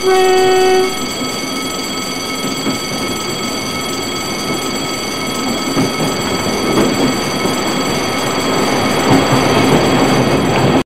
free.